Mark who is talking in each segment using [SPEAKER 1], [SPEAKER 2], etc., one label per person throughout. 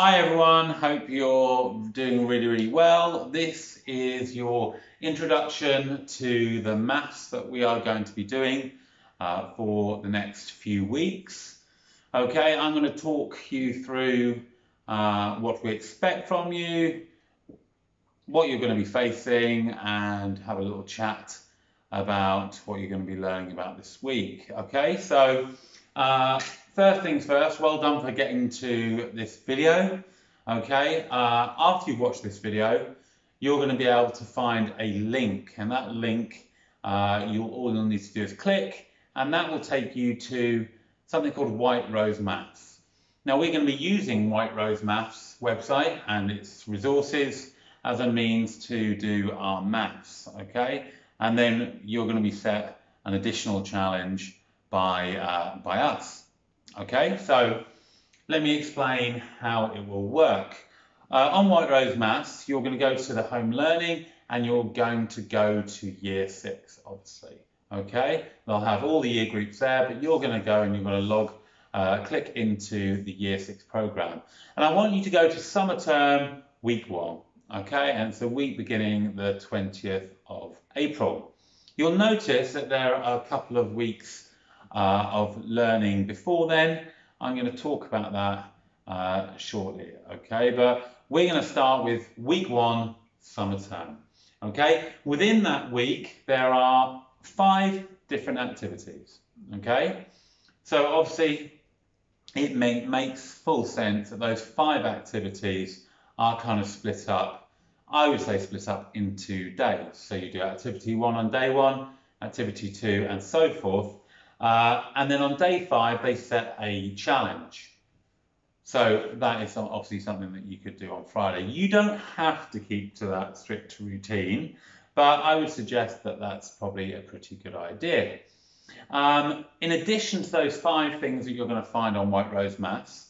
[SPEAKER 1] Hi everyone, hope you're doing really, really well. This is your introduction to the maths that we are going to be doing uh, for the next few weeks. Okay, I'm going to talk you through uh, what we expect from you, what you're going to be facing, and have a little chat about what you're going to be learning about this week. Okay, so uh, first things first, well done for getting to this video. Okay, uh, after you've watched this video, you're going to be able to find a link, and that link, uh, you'll, all you'll need to do is click, and that will take you to something called White Rose Maths. Now, we're going to be using White Rose Maths website and its resources as a means to do our maths, okay? And then you're going to be set an additional challenge by, uh, by us. Okay, so let me explain how it will work. Uh, on White Rose Maths, you're going to go to the home learning and you're going to go to year six, obviously. Okay, they'll have all the year groups there, but you're going to go and you're going to log, uh, click into the year six program. And I want you to go to summer term week one. Okay, and it's week beginning the 20th of April. You'll notice that there are a couple of weeks uh, of learning before then. I'm going to talk about that uh, shortly, okay? But we're going to start with week one, summer term, okay? Within that week, there are five different activities, okay? So obviously, it make, makes full sense that those five activities are kind of split up. I would say split up into days. So you do activity one on day one, activity two, and so forth. Uh, and then on day five, they set a challenge. So that is obviously something that you could do on Friday. You don't have to keep to that strict routine, but I would suggest that that's probably a pretty good idea. Um, in addition to those five things that you're going to find on White Rose Maths,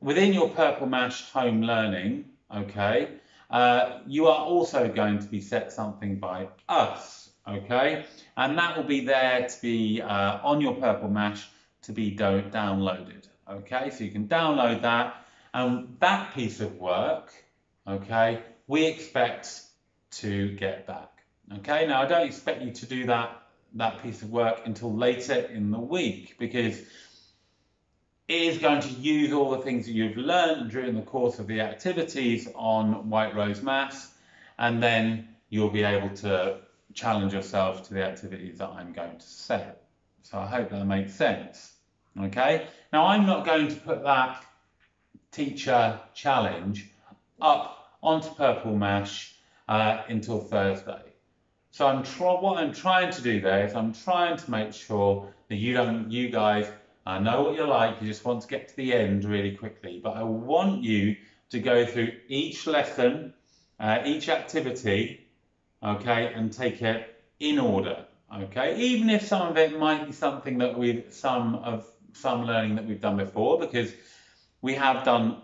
[SPEAKER 1] within your Purple Mash home learning, okay, uh, you are also going to be set something by us okay? And that will be there to be uh, on your Purple Mash to be do downloaded, okay? So you can download that, and that piece of work, okay, we expect to get back, okay? Now, I don't expect you to do that, that piece of work until later in the week, because it is going to use all the things that you've learned during the course of the activities on White Rose Maths, and then you'll be able to challenge yourself to the activities that I'm going to set. So I hope that makes sense. Okay, now I'm not going to put that teacher challenge up onto Purple Mash uh, until Thursday. So I'm what I'm trying to do there is I'm trying to make sure that you don't, you guys I know what you're like, you just want to get to the end really quickly, but I want you to go through each lesson, uh, each activity, okay, and take it in order, okay? Even if some of it might be something that we've, some of some learning that we've done before, because we have done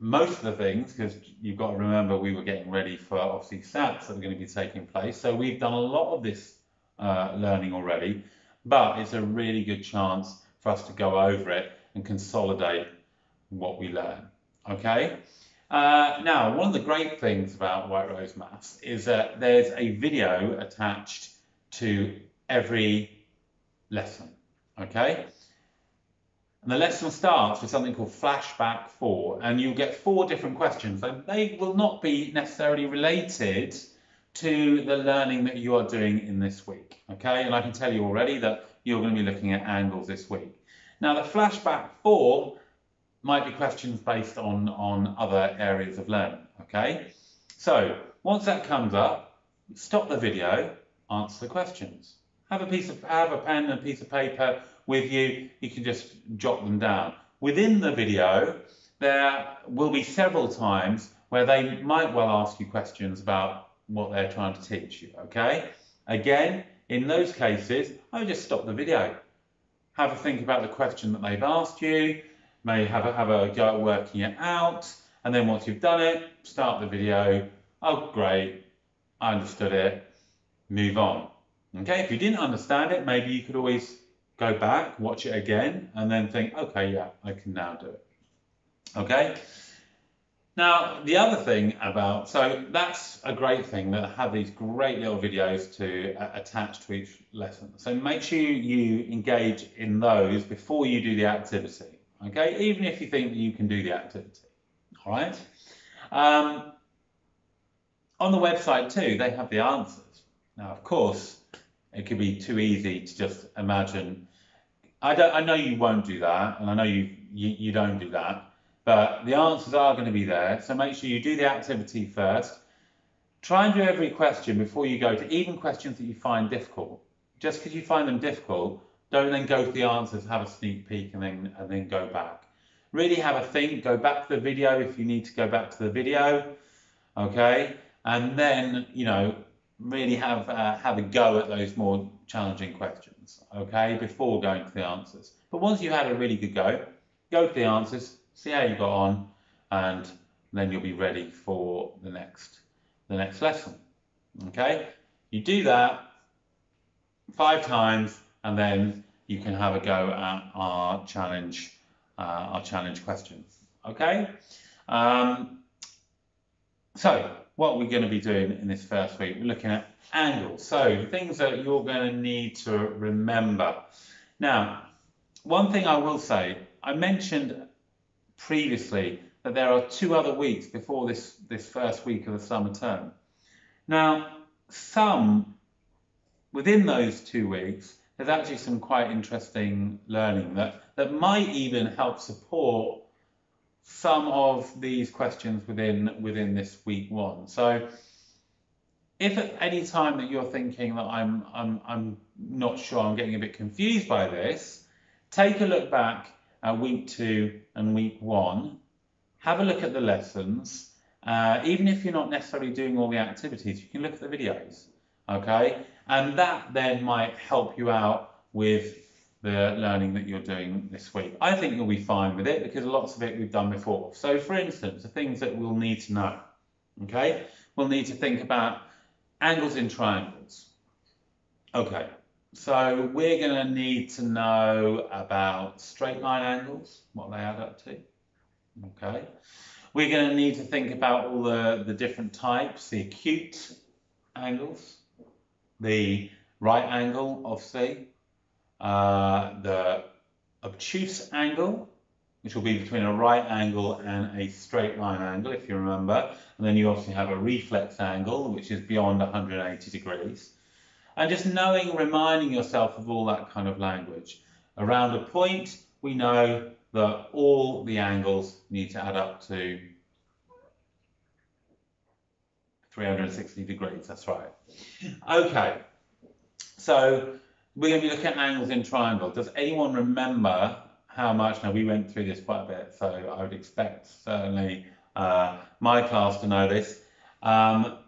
[SPEAKER 1] most of the things, because you've got to remember we were getting ready for obviously SATs that are going to be taking place. So we've done a lot of this uh, learning already, but it's a really good chance for us to go over it and consolidate what we learn, okay? Uh, now, one of the great things about White Rose Maths is that there's a video attached to every lesson, okay? And the lesson starts with something called Flashback 4, and you'll get four different questions. And they will not be necessarily related to the learning that you are doing in this week, okay? And I can tell you already that you're going to be looking at angles this week. Now, the Flashback 4 might be questions based on, on other areas of learning, okay? So once that comes up, stop the video, answer the questions. Have a piece of, have a pen and a piece of paper with you, you can just jot them down. Within the video, there will be several times where they might well ask you questions about what they're trying to teach you, okay? Again, in those cases, I would just stop the video. Have a think about the question that they've asked you, may have a, have a go at working it out. And then once you've done it, start the video. Oh, great. I understood it. Move on. Okay, if you didn't understand it, maybe you could always go back, watch it again, and then think, okay, yeah, I can now do it. Okay. Now, the other thing about, so that's a great thing that have these great little videos to uh, attach to each lesson. So make sure you engage in those before you do the activity. Okay, even if you think that you can do the activity. All right. Um, on the website too, they have the answers. Now, of course, it could be too easy to just imagine. I don't. I know you won't do that, and I know you you, you don't do that. But the answers are going to be there. So make sure you do the activity first. Try and do every question before you go to even questions that you find difficult. Just because you find them difficult, don't then go to the answers, have a sneak peek, and then and then go back. Really have a think. Go back to the video if you need to go back to the video. Okay, and then you know really have uh, have a go at those more challenging questions. Okay, before going to the answers. But once you've had a really good go, go to the answers, see how you got on, and then you'll be ready for the next the next lesson. Okay, you do that five times, and then you can have a go at our challenge uh, our challenge questions. Okay, um, so what we're going to be doing in this first week, we're looking at angles. So things that you're going to need to remember. Now, one thing I will say, I mentioned previously that there are two other weeks before this, this first week of the summer term. Now, some within those two weeks, there's actually some quite interesting learning that, that might even help support some of these questions within within this week one. So if at any time that you're thinking that I'm I'm I'm not sure, I'm getting a bit confused by this, take a look back at week two and week one, have a look at the lessons. Uh, even if you're not necessarily doing all the activities, you can look at the videos, okay? And that then might help you out with the learning that you're doing this week. I think you'll be fine with it because lots of it we've done before. So for instance, the things that we'll need to know, okay? We'll need to think about angles in triangles. Okay, so we're going to need to know about straight line angles, what they add up to. Okay. We're going to need to think about all the, the different types, the acute angles, the right angle, obviously, uh, the obtuse angle, which will be between a right angle and a straight line angle, if you remember. And then you also have a reflex angle, which is beyond 180 degrees. And just knowing, reminding yourself of all that kind of language. Around a point, we know that all the angles need to add up to 360 degrees, that's right. Okay, so we're going to be looking at angles in triangle. Does anyone remember how much? Now, we went through this quite a bit, so I would expect certainly uh, my class to know this. Um,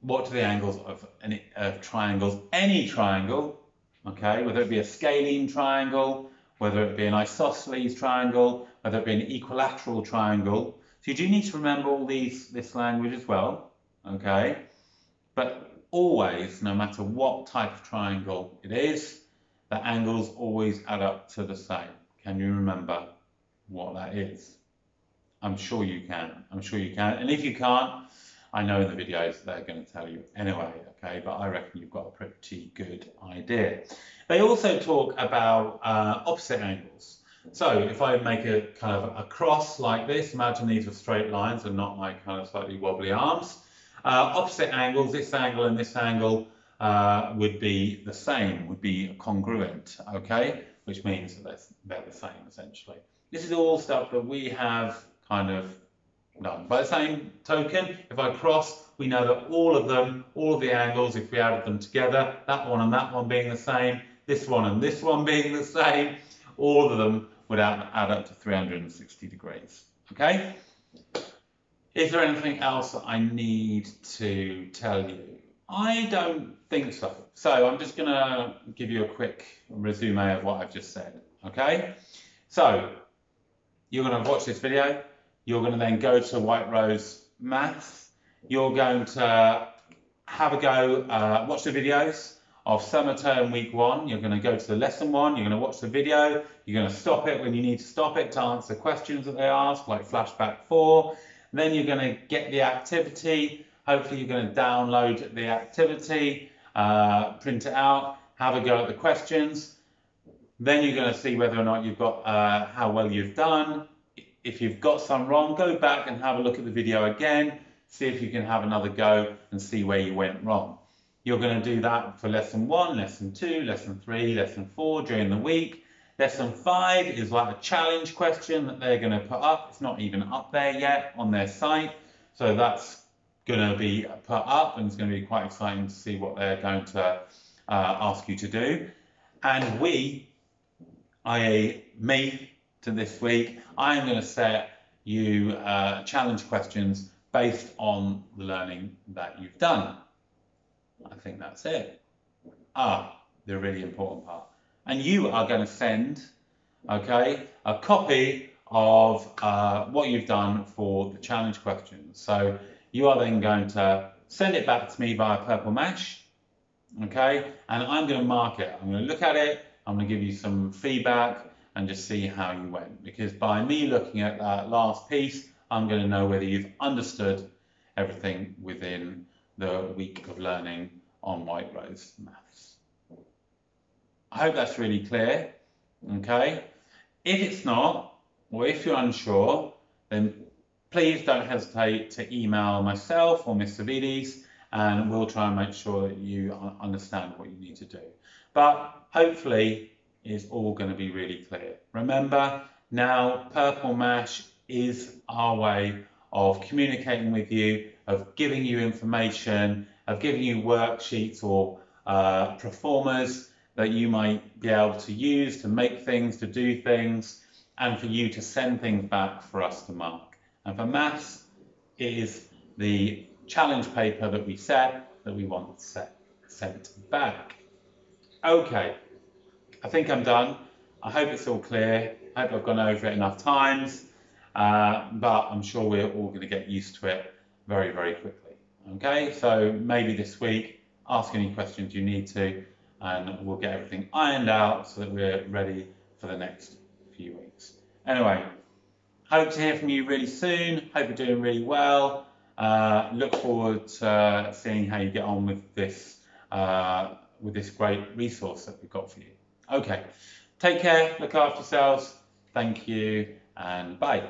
[SPEAKER 1] what are the angles of, any, of triangles? Any triangle, okay, whether it be a scalene triangle, whether it be an isosceles triangle, whether it be an equilateral triangle. So you do need to remember all these this language as well, okay? But always, no matter what type of triangle it is, the angles always add up to the same. Can you remember what that is? I'm sure you can. I'm sure you can. And if you can't, I know in the videos they're going to tell you anyway, okay, but I reckon you've got a pretty good idea. They also talk about uh, opposite angles. So if I make a kind of a cross like this, imagine these are straight lines and not my kind of slightly wobbly arms. Uh, opposite angles, this angle and this angle uh, would be the same, would be congruent, okay? Which means that they're, they're the same essentially. This is all stuff that we have kind of done. By the same token, if I cross, we know that all of them, all of the angles, if we added them together, that one and that one being the same, this one and this one being the same, all of them would add, add up to 360 degrees. Okay? Is there anything else that I need to tell you? I don't think so. So I'm just going to give you a quick resume of what I've just said. Okay? So you're going to watch this video. You're going to then go to White Rose Maths. You're going to have a go, uh, watch the videos of summer term week one. You're going to go to the lesson one, you're going to watch the video, you're going to stop it when you need to stop it to answer questions that they ask, like flashback four. Then you're going to get the activity. Hopefully, you're going to download the activity, uh, print it out, have a go at the questions. Then you're going to see whether or not you've got uh, how well you've done. If you've got some wrong, go back and have a look at the video again. See if you can have another go and see where you went wrong. You're going to do that for lesson one, lesson two, lesson three, lesson four during the week. Lesson five is like a challenge question that they're going to put up. It's not even up there yet on their site. So that's going to be put up and it's going to be quite exciting to see what they're going to uh, ask you to do. And we, i.e. me, to this week, I'm going to set you uh, challenge questions based on the learning that you've done. I think that's it. Ah, the really important part. And you are going to send, okay, a copy of uh, what you've done for the challenge questions. So you are then going to send it back to me via Purple Mash, okay, and I'm going to mark it. I'm going to look at it, I'm going to give you some feedback and just see how you went. Because by me looking at that last piece, I'm going to know whether you've understood everything within the week of learning on White Rose Maths. I hope that's really clear, okay? If it's not, or if you're unsure, then please don't hesitate to email myself or Mr. Vides and we'll try and make sure that you understand what you need to do. But hopefully it's all going to be really clear. Remember, now Purple Mash is our way of communicating with you, of giving you information, of giving you worksheets or uh, proformas that you might be able to use to make things, to do things, and for you to send things back for us to mark. And for maths, it is the challenge paper that we set that we want set, sent back. Okay, I think I'm done. I hope it's all clear. I hope I've gone over it enough times, uh, but I'm sure we're all going to get used to it very, very quickly. Okay, so maybe this week, ask any questions you need to, and we'll get everything ironed out so that we're ready for the next few weeks. Anyway, hope to hear from you really soon. Hope you're doing really well. Uh, look forward to uh, seeing how you get on with this uh, with this great resource that we've got for you. Okay, take care, look after yourselves. Thank you, and bye.